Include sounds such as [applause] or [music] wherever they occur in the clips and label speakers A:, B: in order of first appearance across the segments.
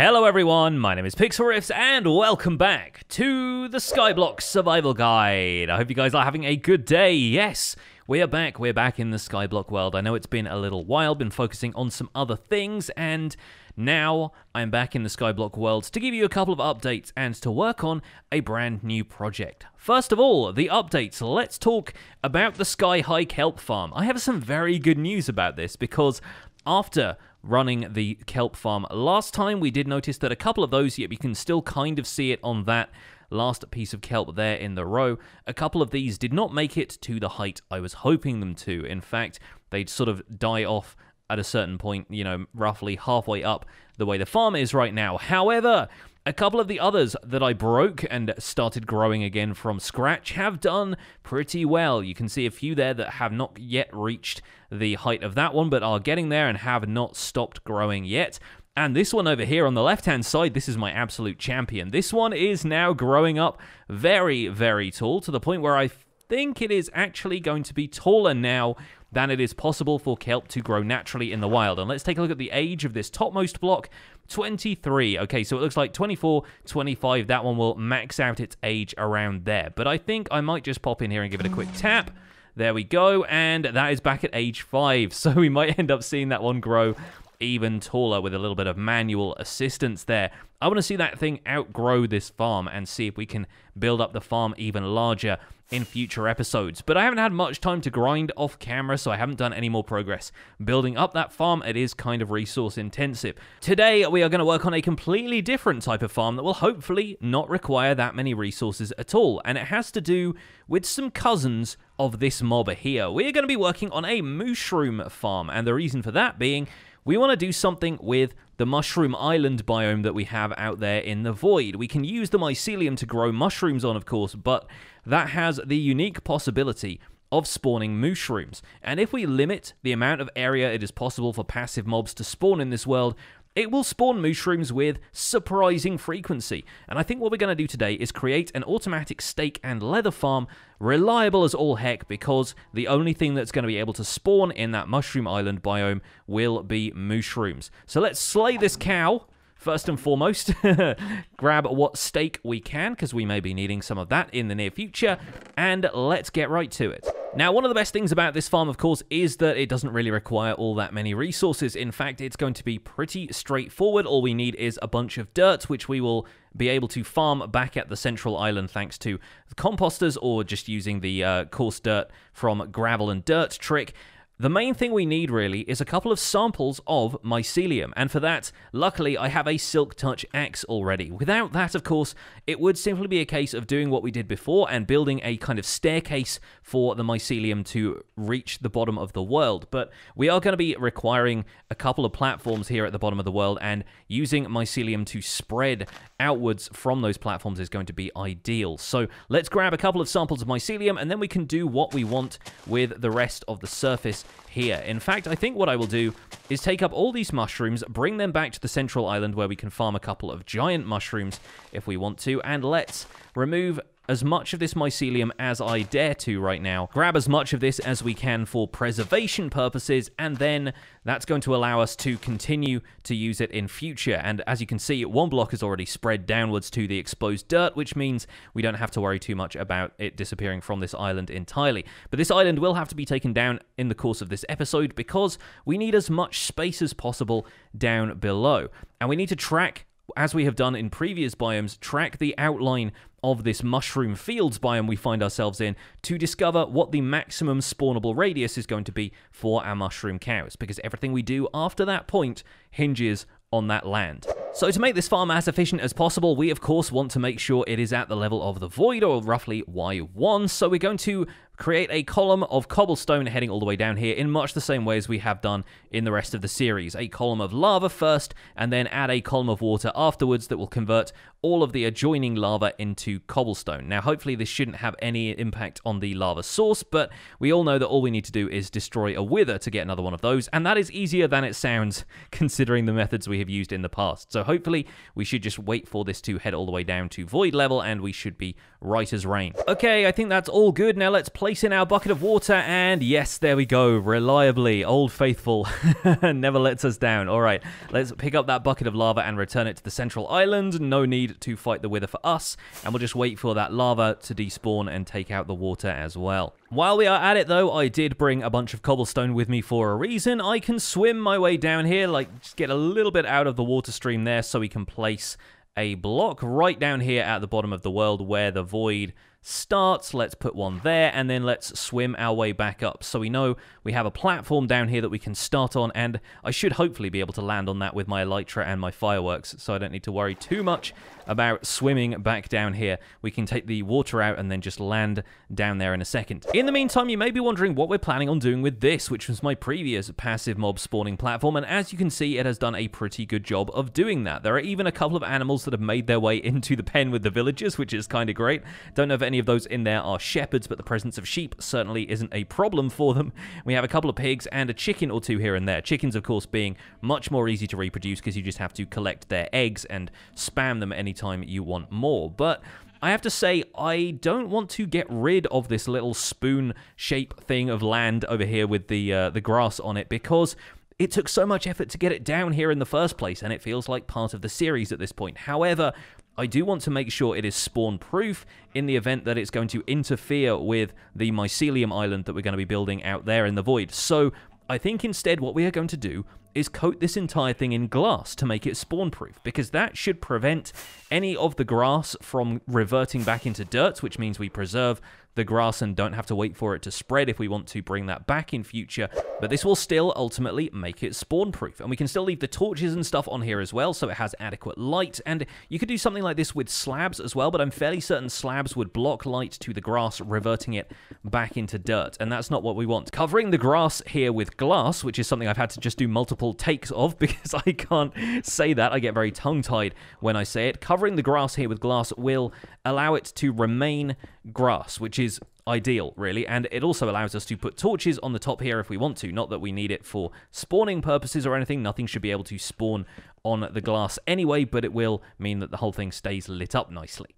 A: Hello everyone, my name is Pixl and welcome back to the Skyblock Survival Guide. I hope you guys are having a good day. Yes, we are back. We're back in the Skyblock world. I know it's been a little while, been focusing on some other things, and now I'm back in the Skyblock world to give you a couple of updates and to work on a brand new project. First of all, the updates. Let's talk about the Sky High Kelp Farm. I have some very good news about this because after running the kelp farm last time. We did notice that a couple of those, yet we can still kind of see it on that last piece of kelp there in the row. A couple of these did not make it to the height I was hoping them to. In fact, they'd sort of die off at a certain point, you know, roughly halfway up the way the farm is right now. However, a couple of the others that I broke and started growing again from scratch have done pretty well. You can see a few there that have not yet reached the height of that one, but are getting there and have not stopped growing yet. And this one over here on the left-hand side, this is my absolute champion. This one is now growing up very, very tall to the point where I think it is actually going to be taller now than it is possible for kelp to grow naturally in the wild. And let's take a look at the age of this topmost block. 23. Okay, so it looks like 24, 25. That one will max out its age around there. But I think I might just pop in here and give it a quick tap. There we go, and that is back at age 5. [laughs] So we might end up seeing that one grow even taller with a little bit of manual assistance there. I want to see that thing outgrow this farm and see if we can build up the farm even larger in future episodes. But I haven't had much time to grind off camera, so I haven't done any more progress. Building up that farm, it is kind of resource intensive. Today, we are going to work on a completely different type of farm that will hopefully not require that many resources at all, and it has to do with some cousins of this mob here. We're going to be working on a mooshroom farm, and the reason for that being we want to do something with the mushroom island biome that we have out there in the void. We can use the mycelium to grow mushrooms on, of course, but that has the unique possibility of spawning mooshrooms. And if we limit the amount of area it is possible for passive mobs to spawn in this world, it will spawn mooshrooms with surprising frequency. And I think what we're going to do today is create an automatic steak and leather farm, reliable as all heck, because the only thing that's going to be able to spawn in that mushroom island biome will be mooshrooms. So let's slay this cow First and foremost, [laughs] grab what steak we can, because we may be needing some of that in the near future, and let's get right to it. Now, one of the best things about this farm, of course, is that it doesn't really require all that many resources. In fact, it's going to be pretty straightforward. All we need is a bunch of dirt, which we will be able to farm back at the central island thanks to the composters or just using the uh, coarse dirt from gravel and dirt trick. The main thing we need really is a couple of samples of mycelium, and for that, luckily I have a Silk Touch axe already. Without that, of course, it would simply be a case of doing what we did before and building a kind of staircase for the mycelium to reach the bottom of the world. But we are going to be requiring a couple of platforms here at the bottom of the world, and using mycelium to spread outwards from those platforms is going to be ideal. So let's grab a couple of samples of mycelium, and then we can do what we want with the rest of the surface here. In fact, I think what I will do is take up all these mushrooms, bring them back to the central island where we can farm a couple of giant mushrooms if we want to, and let's remove as much of this mycelium as I dare to right now. Grab as much of this as we can for preservation purposes, and then that's going to allow us to continue to use it in future. And as you can see, one block has already spread downwards to the exposed dirt, which means we don't have to worry too much about it disappearing from this island entirely. But this island will have to be taken down in the course of this episode because we need as much space as possible down below. And we need to track as we have done in previous biomes, track the outline of this mushroom fields biome we find ourselves in to discover what the maximum spawnable radius is going to be for our mushroom cows, because everything we do after that point hinges on that land. So to make this farm as efficient as possible, we of course want to make sure it is at the level of the void, or roughly Y1, so we're going to create a column of cobblestone heading all the way down here in much the same way as we have done in the rest of the series. A column of lava first, and then add a column of water afterwards that will convert all of the adjoining lava into cobblestone. Now, hopefully this shouldn't have any impact on the lava source, but we all know that all we need to do is destroy a wither to get another one of those, and that is easier than it sounds [laughs] considering the methods we have used in the past. So hopefully we should just wait for this to head all the way down to void level, and we should be right as rain. Okay, I think that's all good. Now let's place in our bucket of water, and yes, there we go. Reliably, Old Faithful [laughs] never lets us down. All right, let's pick up that bucket of lava and return it to the central island. No need to fight the Wither for us, and we'll just wait for that lava to despawn and take out the water as well. While we are at it, though, I did bring a bunch of cobblestone with me for a reason. I can swim my way down here, like, just get a little bit out of the water stream there so we can place a block right down here at the bottom of the world where the void starts. Let's put one there, and then let's swim our way back up. So we know we have a platform down here that we can start on, and I should hopefully be able to land on that with my elytra and my fireworks, so I don't need to worry too much about swimming back down here. We can take the water out and then just land down there in a second. In the meantime, you may be wondering what we're planning on doing with this, which was my previous passive mob spawning platform, and as you can see, it has done a pretty good job of doing that. There are even a couple of animals that have made their way [laughs] into the pen with the villagers, which is kind of great. Don't know if any of those in there are shepherds, but the presence of sheep certainly isn't a problem for them. [laughs] We have a couple of pigs and a chicken or two here and there. Chickens, of course, being much more easy to reproduce because you just have to collect their eggs and spam them anytime you want more. But I have to say, I don't want to get rid of this little spoon shape thing of land over here with the uh, the grass on it because it took so much effort to get it down here in the first place, and it feels like part of the series at this point. However, I do want to make sure it is spawn proof in the event that it's going to interfere with the mycelium island that we're going to be building out there in the void. So I think instead what we are going to do is coat this entire thing in glass to make it spawn proof because that should prevent any of the grass from reverting back into dirt which means we preserve the grass and don't have to wait for it to spread if we want to bring that back in future. But this will still ultimately make it spawn proof. And we can still leave the torches and stuff on here as well so it has adequate light. And you could do something like this with slabs as well, but I'm fairly certain slabs would block light to the grass, reverting it back into dirt. And that's not what we want. Covering the grass here with glass, which is something I've had to just do multiple takes of [laughs] because I can't say that. I get very tongue-tied when I say it. Covering the grass here with glass will allow it to remain grass, which is ideal, really. And it also allows us to put torches on the top here if we want to. Not that we need it for spawning purposes or anything. Nothing should be able to spawn on the glass anyway, but it will mean that the whole thing stays lit up nicely.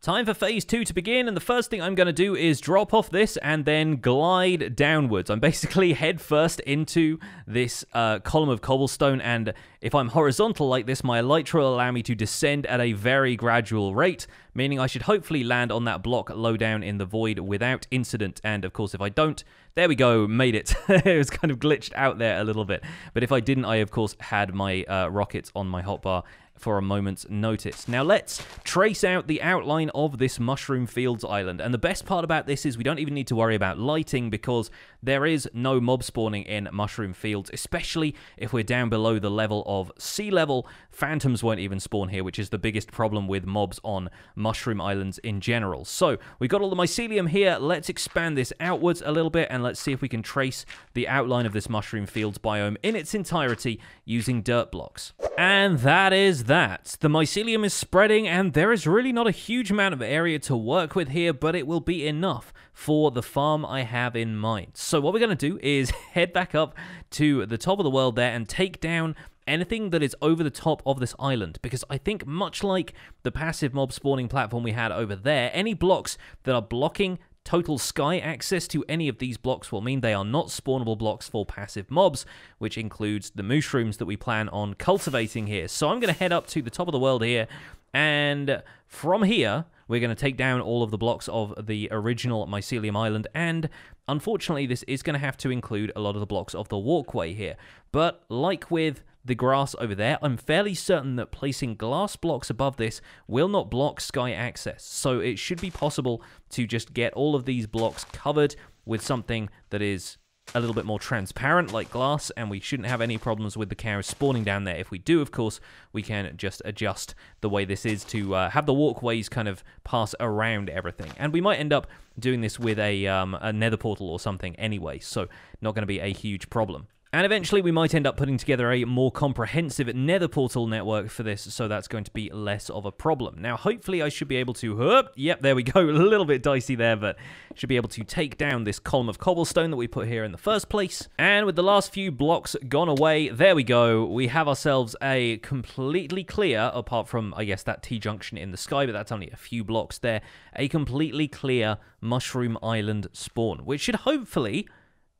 A: Time for phase two to begin, and the first thing I'm going to do is drop off this and then glide downwards. I'm [laughs] basically head first into this uh, column of cobblestone, and if I'm horizontal like this, my elytra will allow me to descend at a very gradual rate, meaning I should hopefully land on that block low down in the void without incident. And of course, if I don't, there we go, made it. [laughs] it was kind of glitched out there a little bit. But if I didn't, I of course had my uh, rockets on my hotbar for a moment's notice. Now let's trace out the outline of this Mushroom Fields Island. And the best part about this is we don't even need to worry about lighting because there is no mob spawning in Mushroom Fields, especially if we're down below the level of sea level. Phantoms won't even spawn here, which is the biggest problem with mobs on Mushroom Islands in general. So we've got all the mycelium here. Let's expand this outwards a little bit and let's see if we can trace the outline of this Mushroom Fields biome in its entirety using dirt blocks. And that is that. The mycelium is spreading and there is really not a huge amount of area to work with here, but it will be enough for the farm I have in mind. So what we're going to do is [laughs] head back up to the top of the world there and take down anything that is over the top of this island because I think much like the passive mob spawning platform we had over there, any blocks that are blocking total sky access to any of these blocks will mean they are not spawnable blocks for passive mobs, which includes the mooshrooms that we plan on cultivating here. So I'm going to head up to the top of the world here, and from here, we're going to take down all of the blocks of the original Mycelium Island, and unfortunately, this is going to have to include a lot of the blocks of the walkway here. But like with the grass over there, I'm fairly certain that placing glass blocks above this will not block sky access. So it should be possible to just get all of these blocks covered with something that is a little bit more transparent like glass and we shouldn't have any problems with the cows spawning down there. If we do, of course, we can just adjust the way this is to uh, have the walkways kind of pass around everything. And we might end up doing this with a, um, a nether portal or something anyway, so not going to be a huge problem. And eventually we might end up putting together a more comprehensive nether portal network for this, so that's going to be less of a problem. Now, hopefully I should be able to... Yep, there we go. [laughs] A little bit dicey there, but should be able to take down this column of cobblestone that we put here in the first place. And with the last few blocks gone away, there we go. We have ourselves a completely clear, apart from, I guess, that T-junction in the sky, but that's only a few blocks there, a completely clear Mushroom Island spawn, which should hopefully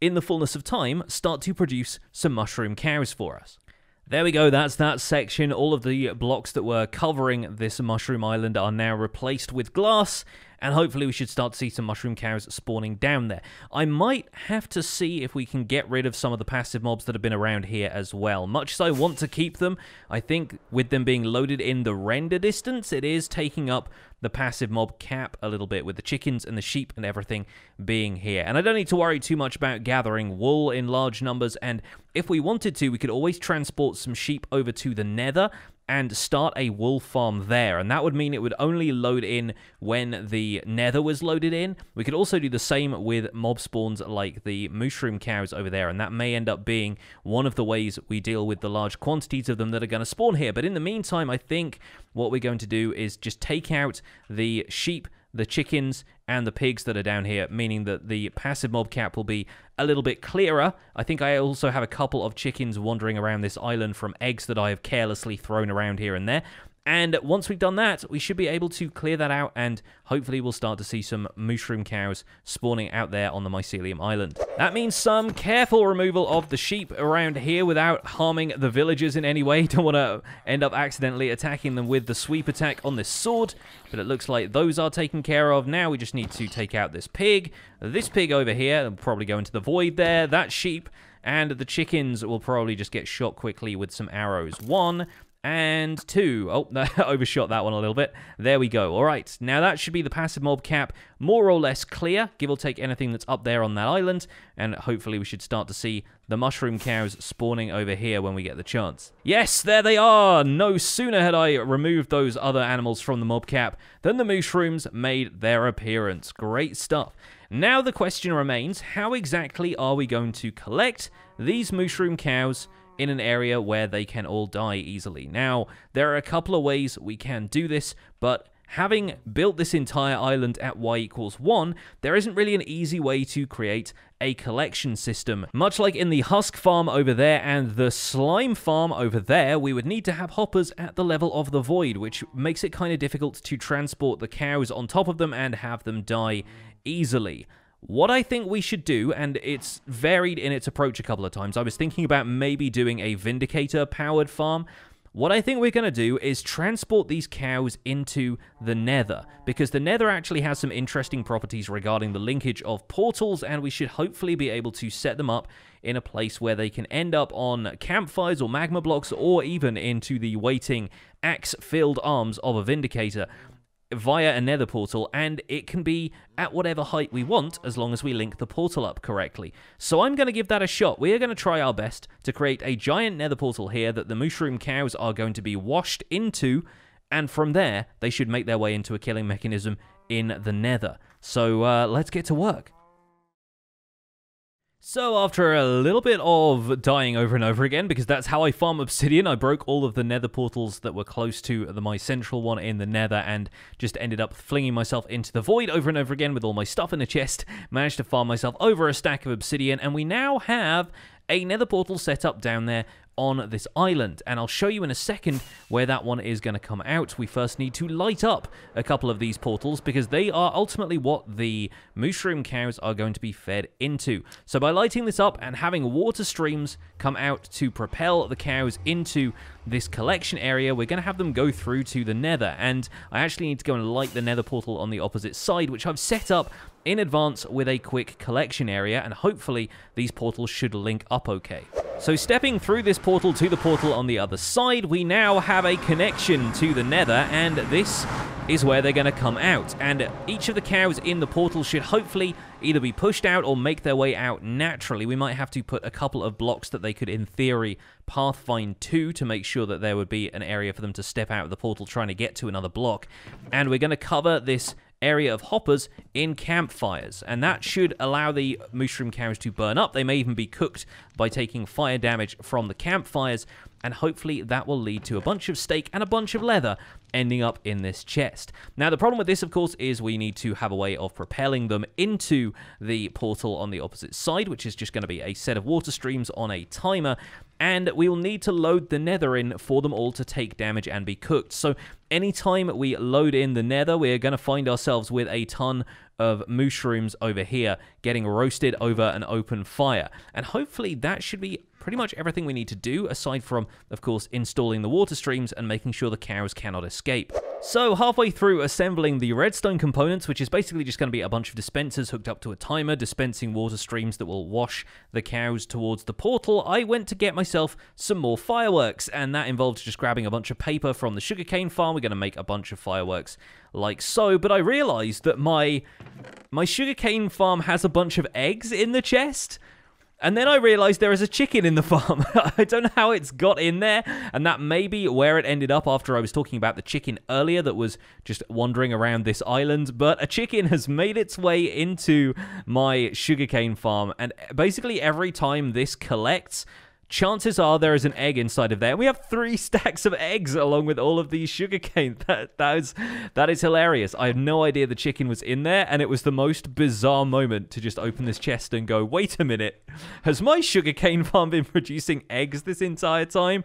A: in the fullness of time, start to produce some mushroom cows for us. There we go, that's that section. All of the blocks that were covering this mushroom island are now replaced with glass, and hopefully we should start to see some mushroom cows spawning down there. I might have to see if we can get rid of some of the passive mobs that have been around here as well. Much as I want to keep them, I think with them being loaded in the render distance, it is taking up the passive mob cap a little bit with the chickens and the sheep and everything being here. And I don't need to worry too much about gathering wool in large numbers, and if we wanted to, we could always transport some sheep over to the nether and start a wool farm there. And that would mean it would only load in when the nether was loaded in. We could also do the same with mob spawns like the mushroom cows over there. And that may end up being one of the ways we deal with the large quantities of them that are going to spawn here. But in the meantime, I think what we're going to do is just take out the sheep the chickens and the pigs that are down here, meaning that the passive mob cap will be a little bit clearer. I think I also have a couple of chickens wandering around this island from eggs that I have carelessly thrown around here and there. And once we've done that, we should be able to clear that out and hopefully we'll start to see some mushroom cows spawning out there on the Mycelium Island. That means some careful removal of the sheep around here without harming the villagers in any way. [laughs] Don't want to end up accidentally attacking them with the sweep attack on this sword, but it looks like those are taken care of. Now we just need to take out this pig. This pig over here will probably go into the void there. That sheep and the chickens will probably just get shot quickly with some arrows. One, and two. Oh, [laughs] overshot that one a little bit. There we go. All right, now that should be the passive mob cap more or less clear, give or take anything that's up there on that island, and hopefully we should start to see the mushroom cows spawning over here when we get the chance. Yes, there they are! No sooner had I removed those other animals from the mob cap than the mooshrooms made their appearance. Great stuff. Now the question remains, how exactly are we going to collect these mushroom cows in an area where they can all die easily. Now, there are a couple of ways we can do this, but having built this entire island at y equals 1, there isn't really an easy way to create a collection system. Much like in the husk farm over there and the slime farm over there, we would need to have hoppers at the level of the void, which makes it kind of difficult to transport the cows on top of them and have them die easily. What I think we should do, and it's varied in its approach a couple of times, I was thinking about maybe doing a Vindicator powered farm. What I think we're going to do is transport these cows into the Nether, because the Nether actually has some interesting properties regarding the linkage of portals, and we should hopefully be able to set them up in a place where they can end up on campfires or magma blocks, or even into the waiting axe-filled arms of a Vindicator via a nether portal and it can be at whatever height we want as long as we link the portal up correctly. So I'm going to give that a shot. We are going to try our best to create a giant nether portal here that the mushroom cows are going to be washed into and from there they should make their way into a killing mechanism in the nether. So uh, let's get to work. So after a little bit of dying over and over again, because that's how I farm obsidian, I broke all of the nether portals that were close to the, my central one in the nether and just ended up flinging myself into the void over and over again with all my stuff in a chest, managed to farm myself over a stack of obsidian, and we now have a nether portal set up down there on this island. And I'll show you in a second where that one is going to come out. We first need to light up a couple of these portals because they are ultimately what the mushroom cows are going to be fed into. So by lighting this up and having water streams come out to propel the cows into this collection area, we're going to have them go through to the nether. And I actually need to go and light the nether portal on the opposite side, which I've set up in advance with a quick collection area, and hopefully these portals should link up okay. So stepping through this portal to the portal on the other side, we now have a connection to the nether, and this is where they're going to come out. And each of the cows in the portal should hopefully either be pushed out or make their way out naturally. We might have to put a couple of blocks that they could, in theory, pathfind to to make sure that there would be an area for them to step out of the portal trying to get to another block. And we're going to cover this area of hoppers in campfires, and that should allow the mushroom cows to burn up. They may even be cooked by taking fire damage from the campfires, and hopefully that will lead to a bunch of steak and a bunch of leather ending up in this chest. Now, the problem with this, of course, is we need to have a way of propelling them into the portal on the opposite side, which is just going to be a set of water streams on a timer, and we will need to load the nether in for them all to take damage and be cooked. So anytime we load in the nether, we're going to find ourselves with a ton of mooshrooms over here getting roasted over an open fire. And hopefully that should be pretty much everything we need to do, aside from, of course, installing the water streams and making sure the cows cannot escape. So, halfway through assembling the redstone components, which is basically just going to be a bunch of dispensers hooked up to a timer, dispensing water streams that will wash the cows towards the portal, I went to get myself some more fireworks, and that involved just grabbing a bunch of paper from the sugarcane farm. We're going to make a bunch of fireworks like so, but I realized that my my sugarcane farm has a bunch of eggs in the chest. And then I realized there is a chicken in the [laughs] farm. I don't know how it's got in there, and that may be where it ended up after I was talking about the chicken earlier that was just wandering around this island. But a chicken has made its way into my sugarcane farm, and basically every time this collects, chances are there is an egg inside of there. And we have three [laughs] stacks of eggs along with all of these sugarcane. [laughs] That that is that is hilarious. I have no idea the chicken was in there, and it was the most bizarre moment to just open this chest and go, wait a minute, has my sugarcane [laughs] farm been producing eggs this entire time?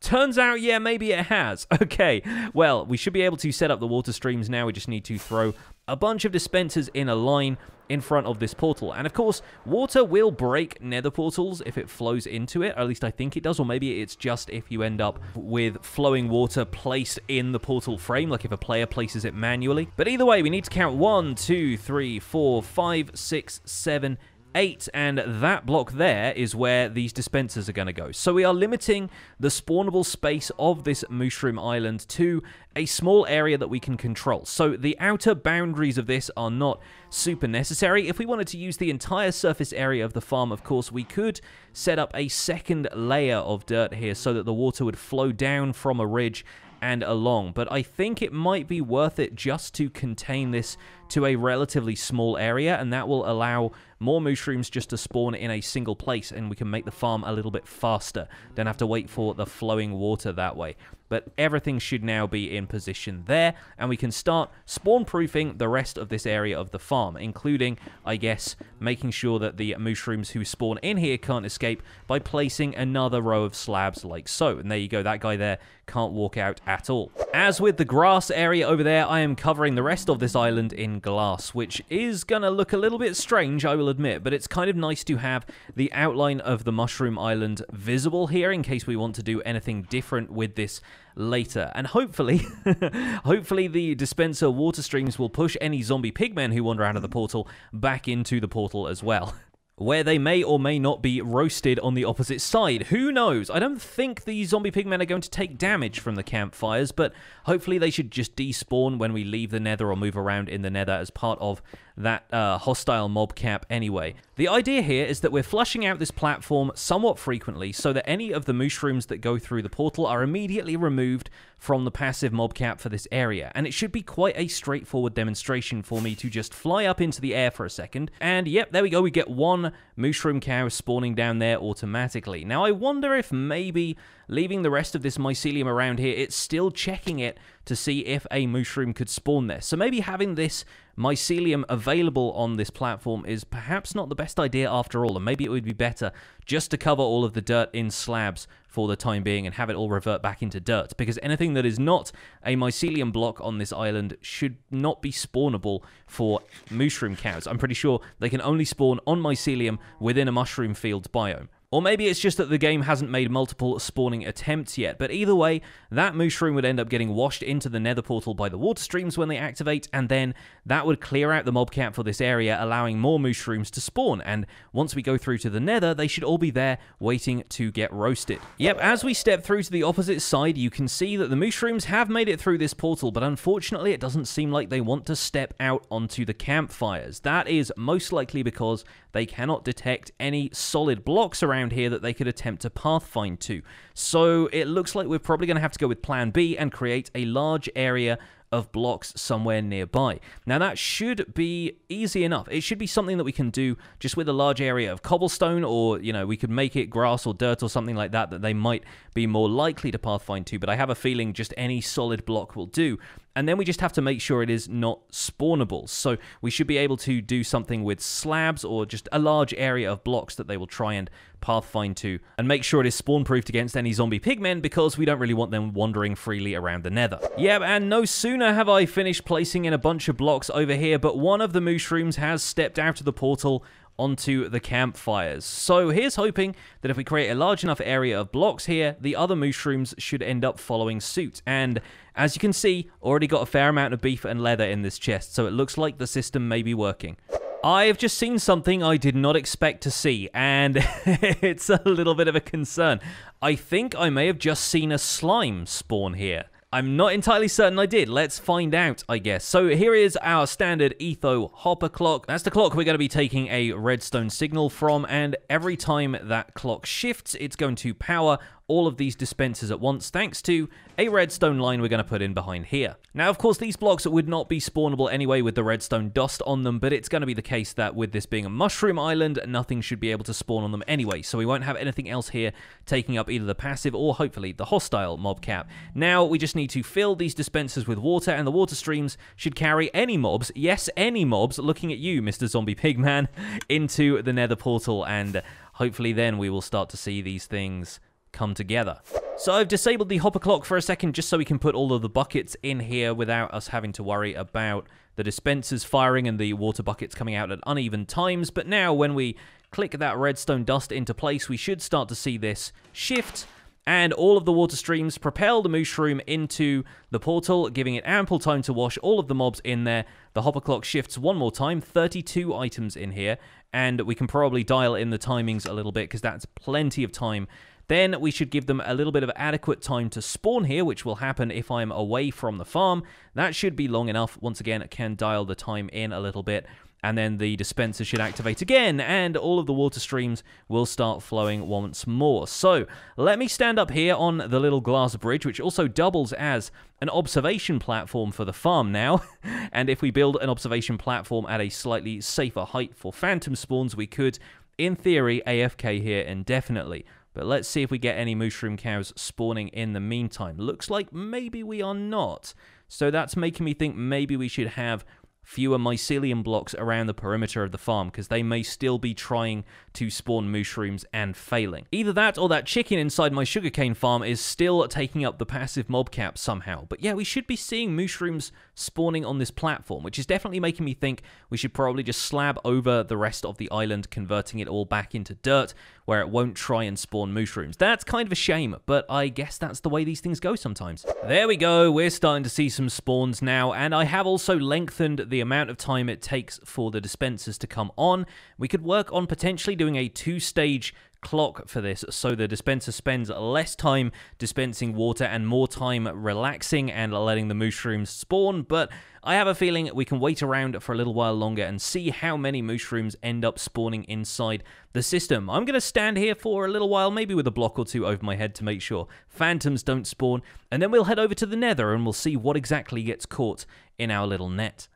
A: Turns out, yeah, maybe it has. [laughs] Okay, well, we should be able to set up the water streams now. We just need to throw a bunch of dispensers in a line in front of this portal. And of course, water will break nether portals if it flows into it, at least I think it does, or maybe it's just if you end up with flowing water placed in the portal frame, like if a player places it manually. But either way, we need to count one, two, three, four, five, six, seven, 8, and that block there is where these dispensers are going to go. So we are limiting the spawnable space of this Mushroom Island to a small area that we can control. So the outer boundaries of this are not super necessary. If we wanted to use the entire surface area of the farm, of course, we could set up a second layer of dirt here so that the water would flow down from a ridge and along, but I think it might be worth it just to contain this to a relatively small area, and that will allow more mooshrooms just to spawn in a single place, and we can make the farm a little bit faster. Don't have to wait for the flowing water that way. But everything should now be in position there, and we can start spawn-proofing the rest of this area of the farm, including, I guess, making sure that the mooshrooms who spawn in here can't escape by placing another row of slabs like so. And there you go, that guy there can't walk out at all. As with the grass area over there, I am covering the rest of this island in glass, which is gonna look a little bit strange, I will admit, but it's kind of nice to have the outline of the Mushroom Island visible here in case we want to do anything different with this later. And hopefully, [laughs] hopefully the dispenser water streams will push any zombie pigmen who wander out of the portal back into the portal as well [laughs] where they may or may not be roasted on the opposite side. Who knows? I don't think the zombie pigmen are going to take damage from the campfires, but hopefully they should just despawn when we leave the nether or move around in the nether as part of that uh, hostile mob cap anyway. The idea here is that we're flushing out this platform somewhat frequently so that any of the mooshrooms that go through the portal are immediately removed from the passive mob cap for this area, and it should be quite a straightforward demonstration for me to just fly up into the air for a second, and yep, there we go, we get one mushroom cow spawning down there automatically. Now I wonder if maybe leaving the rest of this mycelium around here, it's still checking it to see if a mooshroom could spawn there. So maybe having this mycelium available on this platform is perhaps not the best idea after all, and maybe it would be better just to cover all of the dirt in slabs for the time being and have it all revert back into dirt, because anything that is not a mycelium block on this island should not be spawnable for mushroom cows. I'm pretty sure they can only spawn on mycelium within a mushroom fields biome. Or maybe it's just that the game hasn't made multiple spawning attempts yet, but either way, that mooshroom would end up getting washed into the nether portal by the water streams when they activate, and then that would clear out the mob cap for this area, allowing more mooshrooms to spawn, and once we go through to the nether, they should all be there waiting to get roasted. Yep, as we step through to the opposite side, you can see that the mooshrooms have made it through this portal, but unfortunately it doesn't seem like they want to step out onto the campfires. That is most likely because they cannot detect any solid blocks around around here that they could attempt to pathfind to. So it looks like we're probably going to have to go with plan B and create a large area of blocks somewhere nearby. Now, that should be easy enough. It should be something that we can do just with a large area of cobblestone, or, you know, we could make it grass or dirt or something like that that they might be more likely to pathfind to. But I have a feeling just any solid block will do. And then we just have to make sure it is not spawnable. So we should be able to do something with slabs or just a large area of blocks that they will try and pathfind to and make sure it is spawn proofed against any zombie pigmen because we don't really want them wandering freely around the nether. Yeah, and no sooner have I finished placing in a bunch of blocks over here, but one of the mooshrooms has stepped out of the portal onto the campfires. So here's hoping that if we create a large enough area of blocks here, the other mooshrooms should end up following suit. And as you can see, already got a fair amount of beef and leather in this chest, so it looks like the system may be working. I have just seen something I did not expect to see, and [laughs] it's a little bit of a concern. I think I may have just seen a slime spawn here. I'm not entirely certain I did. Let's find out, I guess. So here is our standard Etho hopper clock. That's the clock we're going to be taking a redstone signal from, and every time that clock shifts, it's going to power all of these dispensers at once thanks to a redstone line we're going to put in behind here. Now, of course, these blocks would not be spawnable anyway with the redstone dust on them, but it's going to be the case that with this being a mushroom island, nothing should be able to spawn on them anyway, so we won't have anything else here taking up either the passive or hopefully the hostile mob cap. Now, we just need to fill these dispensers with water, and the water streams should carry any mobs, yes, any mobs, looking at you, Mr. Zombie Pigman, [laughs] into the nether portal, and hopefully then we will start to see these things come together. So I've disabled the hopper clock for a second just so we can put all of the buckets in here without us having to worry about the dispensers firing and the water buckets coming out at uneven times. But now when we click that redstone dust into place, we should start to see this shift and all of the water streams propel the mooshroom into the portal, giving it ample time to wash all of the mobs in there. The hopper clock shifts one more time, 32 items in here, and we can probably dial in the timings a little bit because that's plenty of time then we should give them a little bit of adequate time to spawn here, which will happen if I'm away from the farm. That should be long enough. Once again, I can dial the time in a little bit and then the dispenser should activate again, and all of the water streams will start flowing once more. So, let me stand up here on the little glass bridge, which also doubles as an observation platform for the farm now, [laughs] and if we build an observation platform at a slightly safer height for phantom spawns, we could, in theory, AFK here indefinitely. But let's see if we get any mushroom cows spawning in the meantime. Looks like maybe we are not. So that's making me think maybe we should have fewer mycelium blocks around the perimeter of the farm because they may still be trying to spawn mooshrooms and failing. Either that or that chicken inside my sugarcane farm is still taking up the passive mob cap somehow. But yeah, we should be seeing mooshrooms spawning on this platform, which is definitely making me think we should probably just slab over the rest of the island, converting it all back into dirt where it won't try and spawn mooshrooms. That's kind of a shame, but I guess that's the way these things go sometimes. There we go, we're starting to see some spawns now, and I have also lengthened the amount of time it takes for the dispensers to come on. We could work on potentially doing a two-stage clock for this so the dispenser spends less time dispensing water and more time relaxing and letting the mooshrooms spawn but I have a feeling we can wait around for a little while longer and see how many mooshrooms end up spawning inside the system. I'm going to stand here for a little while, maybe with a block or two over my head to make sure phantoms don't spawn, and then we'll head over to the nether and we'll see what exactly gets caught in our little net.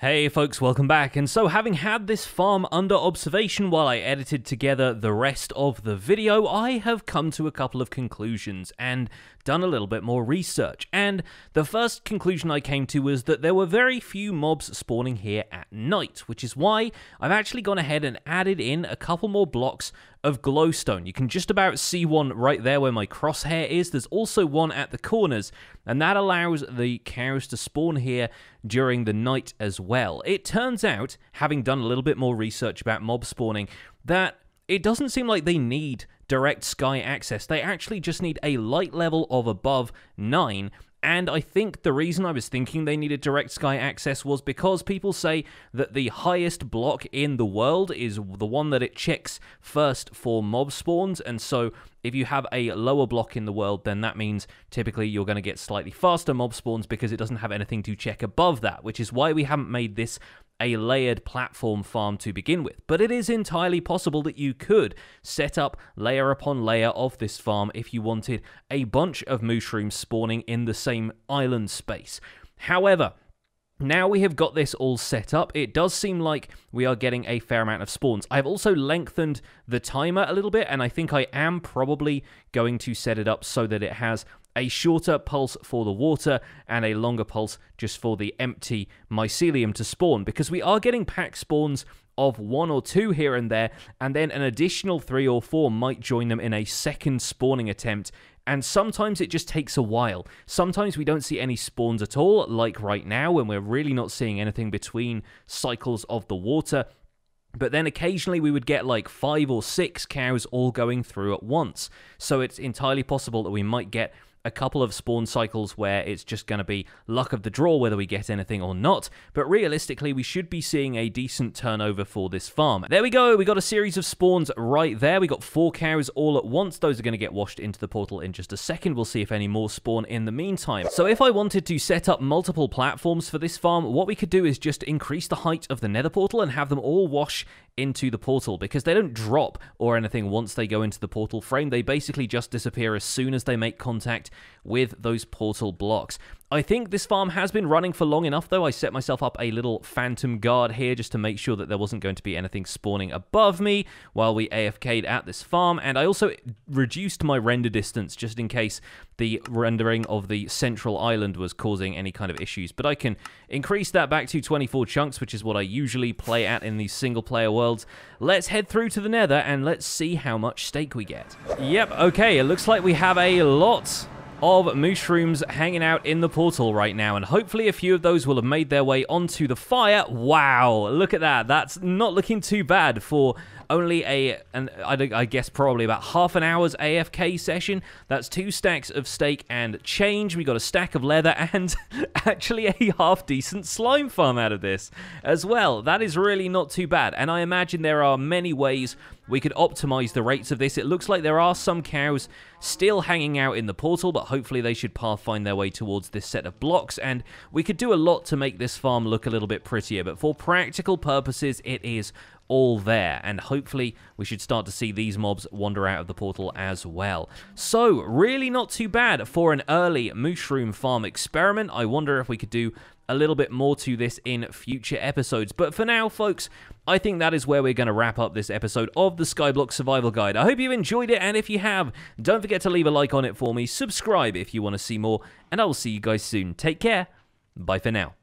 A: Hey folks, welcome back. And so having had this farm under observation while I edited together the rest of the video, I have come to a couple of conclusions and done a little bit more research. And the first conclusion I came to was that there were very few mobs spawning here at night, which is why I've actually gone ahead and added in a couple more blocks of glowstone. You can just about see one right there where my crosshair is. There's also one at the corners, and that allows the cows to spawn here during the night as well. It turns out, having done a little bit more research about mob spawning, that it doesn't seem like they need direct sky access. They actually just need a light level of above 9 and I think the reason I was thinking they needed direct sky access was because people say that the highest block in the world is the one that it checks first for mob spawns. And so if you have a lower block in the world, then that means typically you're going to get slightly faster mob spawns because it doesn't have anything to check above that, which is why we haven't made this a layered platform farm to begin with. But it is entirely possible that you could set up layer upon layer of this farm if you wanted a bunch of mooshrooms spawning in the same island space. However, now we have got this all set up, it does seem like we are getting a fair amount of spawns. I've also lengthened the timer a little bit, and I think I am probably going to set it up so that it has a shorter pulse for the water and a longer pulse just for the empty mycelium to spawn, because we are getting pack spawns of one or two here and there, and then an additional three or four might join them in a second spawning attempt and sometimes it just takes a while. Sometimes we don't see any spawns at all, like right now, when we're really not seeing anything between cycles of the water. But then occasionally we would get like five or six cows all going through at once. So it's entirely possible that we might get a couple of spawn cycles where it's just going to be luck of the draw whether we get anything or not, but realistically, we should be seeing a decent turnover for this farm. There we go, we got a series of spawns right there. We got four cows all at once. Those are going to get washed into the portal in just a second. We'll see if any more spawn in the meantime. So if I wanted to set up multiple platforms for this farm, what we could do is just increase the height of the nether portal and have them all wash into the portal because they don't drop or anything once they go into the portal frame. They basically just disappear as soon as they make contact with those portal blocks. I think this farm has been running for long enough, though. I set myself up a little phantom guard here just to make sure that there wasn't going to be anything spawning above me while we AFK'd at this farm. And I also reduced my render distance just in case the rendering of the central island was causing any kind of issues. But I can increase that back to 24 chunks, which is what I usually play at in these single-player worlds. Let's head through to the nether and let's see how much steak we get. Yep, okay, it looks like we have a lot of mooshrooms hanging out in the portal right now, and hopefully a few of those will have made their way onto the fire. Wow, look at that. That's not looking too bad for only a, an, I guess probably about half an hour's AFK session. That's two stacks of steak and change. We got a stack of leather [laughs] and actually a half-decent slime farm out of this as well. That is really not too bad, and I imagine there are many ways we could optimize the rates of this. It looks like there are some cows still hanging out in the portal, but hopefully they should pathfind their way towards this set of blocks, and we could do a lot to make this farm look a little bit prettier, but for practical purposes, it is all there, and hopefully we should start to see these mobs wander out of the portal as well. So, really not too bad for an early mooshroom farm experiment. I wonder if we could do a little bit more to this in future episodes. But for now, folks, I think that is where we're going to wrap up this episode of the Skyblock Survival Guide. I hope you enjoyed it, and if you have, don't forget to leave a like on it for me, subscribe if you want to see more, and I will see you guys soon. Take care. Bye for now.